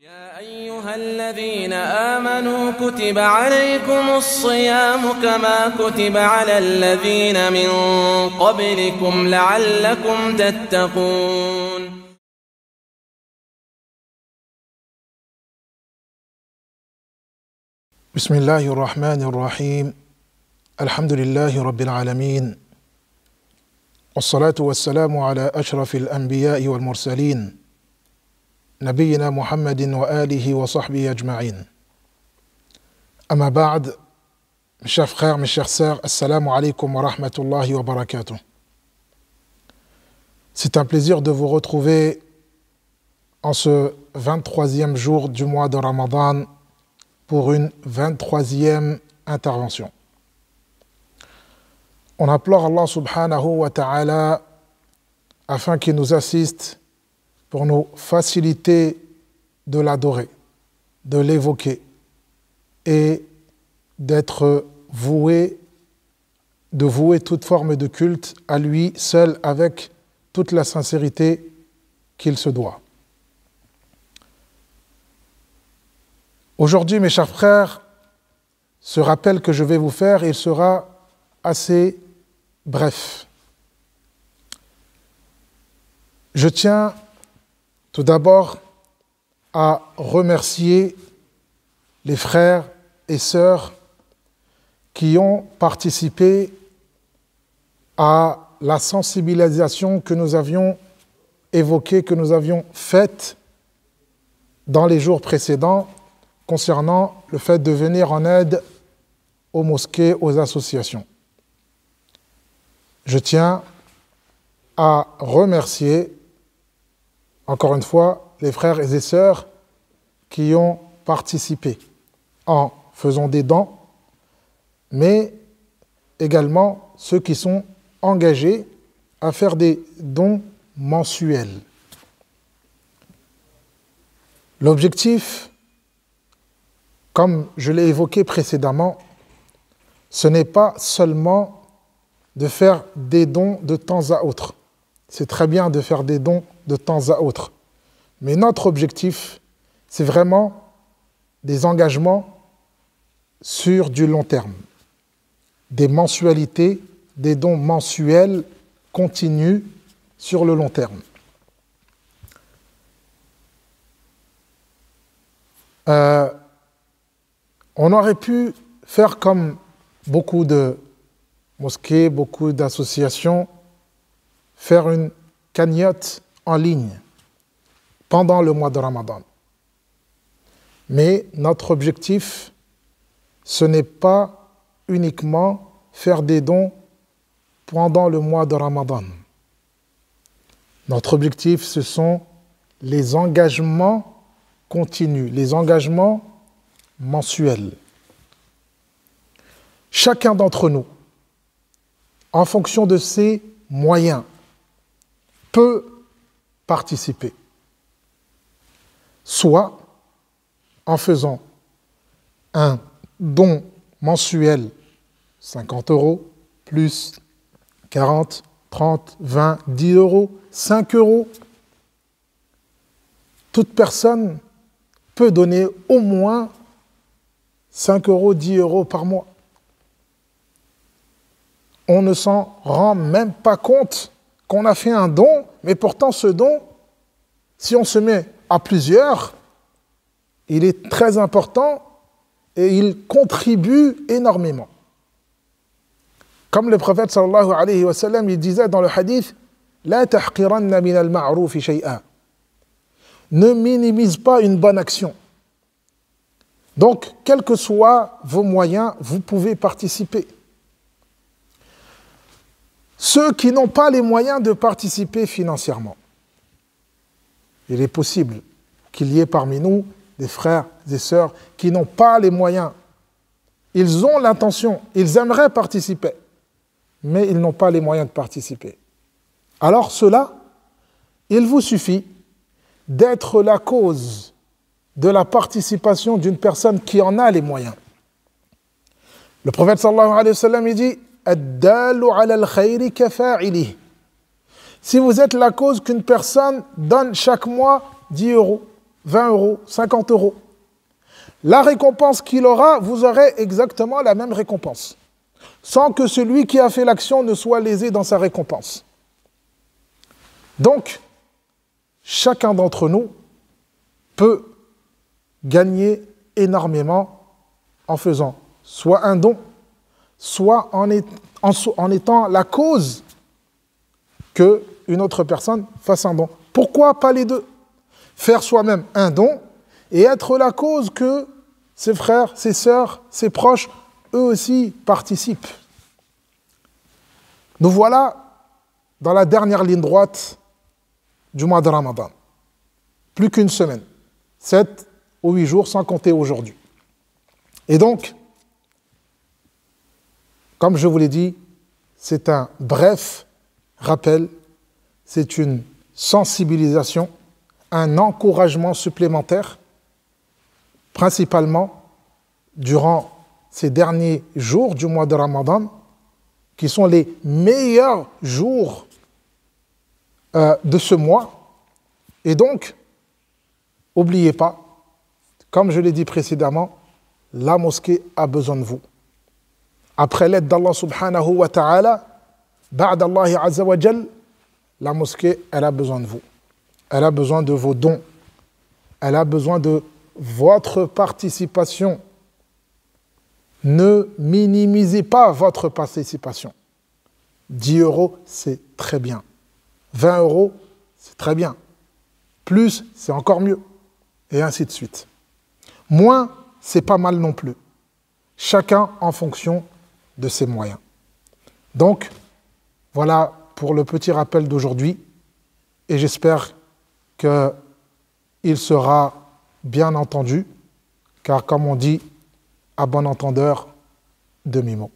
يا أيها الذين آمنوا كتب عليكم الصيام كما كتب على الذين من قبلكم لعلكم تتقون. بسم الله الرحمن الرحيم. الحمد لله رب العالمين. والصلاة والسلام على أشرف الأنبياء والمرسلين. نبينا محمد وآله وصحبه أجمعين أما بعد mes chers frères, mes chères sœurs, Assalamu alaikum wa rahmatullahi wa barakatuh. C'est un plaisir de vous retrouver en ce 23e jour du mois de Ramadan pour une 23e intervention. On implore Allah subhanahu wa ta'ala afin qu'il nous assiste pour nous faciliter de l'adorer, de l'évoquer et d'être voué, de vouer toute forme de culte à lui seul avec toute la sincérité qu'il se doit. Aujourd'hui, mes chers frères, ce rappel que je vais vous faire, il sera assez bref. Je tiens tout d'abord à remercier les frères et sœurs qui ont participé à la sensibilisation que nous avions évoquée, que nous avions faite dans les jours précédents concernant le fait de venir en aide aux mosquées, aux associations. Je tiens à remercier encore une fois les frères et sœurs qui ont participé en faisant des dons, mais également ceux qui sont engagés à faire des dons mensuels. L'objectif, comme je l'ai évoqué précédemment, ce n'est pas seulement de faire des dons de temps à autre. C'est très bien de faire des dons de temps à autre. Mais notre objectif, c'est vraiment des engagements sur du long terme, des mensualités, des dons mensuels continus sur le long terme. Euh, on aurait pu faire comme beaucoup de mosquées, beaucoup d'associations, faire une cagnotte en ligne pendant le mois de Ramadan. Mais notre objectif, ce n'est pas uniquement faire des dons pendant le mois de Ramadan. Notre objectif, ce sont les engagements continus, les engagements mensuels. Chacun d'entre nous, en fonction de ses moyens, peut participer, soit en faisant un don mensuel 50 euros, plus 40, 30, 20, 10 euros, 5 euros. Toute personne peut donner au moins 5 euros, 10 euros par mois. On ne s'en rend même pas compte qu'on a fait un don, mais pourtant ce don, si on se met à plusieurs, il est très important et il contribue énormément. Comme le prophète sallallahu alayhi wa sallam, il disait dans le hadith La min shay'a. Ne minimise pas une bonne action. Donc, quels que soient vos moyens, vous pouvez participer. Ceux qui n'ont pas les moyens de participer financièrement, il est possible qu'il y ait parmi nous des frères et sœurs qui n'ont pas les moyens. Ils ont l'intention, ils aimeraient participer, mais ils n'ont pas les moyens de participer. Alors cela, il vous suffit d'être la cause de la participation d'une personne qui en a les moyens. Le prophète sallallahu alayhi wa sallam il dit si vous êtes la cause qu'une personne donne chaque mois 10 euros, 20 euros, 50 euros. La récompense qu'il aura, vous aurez exactement la même récompense, sans que celui qui a fait l'action ne soit lésé dans sa récompense. Donc, chacun d'entre nous peut gagner énormément en faisant soit un don, soit en, étant la cause qu'une autre personne fasse un don. Pourquoi pas les deux? Faire soi-même un don et être la cause que ses frères, ses sœurs, ses proches, eux aussi participent. Nous voilà dans la dernière ligne droite du mois de Ramadan. Plus qu'une semaine. Sept ou huit jours sans compter aujourd'hui. Et donc, comme je vous l'ai dit, c'est un bref rappel, c'est une sensibilisation, un encouragement supplémentaire, principalement durant ces derniers jours du mois de Ramadan, qui sont les meilleurs jours euh, de ce mois. Et donc, n'oubliez pas, comme je l'ai dit précédemment, la mosquée a besoin de vous. Après l'aide d'Allah subhanahu wa ta'ala, la mosquée, elle a besoin de vous. Elle a besoin de vos dons. Elle a besoin de votre participation. Ne minimisez pas votre participation. 10 euros, c'est très bien. 20 euros, c'est très bien. Plus, c'est encore mieux. Et ainsi de suite. Moins, c'est pas mal non plus. Chacun en fonction de ses moyens. Donc, voilà pour le petit rappel d'aujourd'hui et j'espère qu'il sera bien entendu, car comme on dit, à bon entendeur, demi-mot.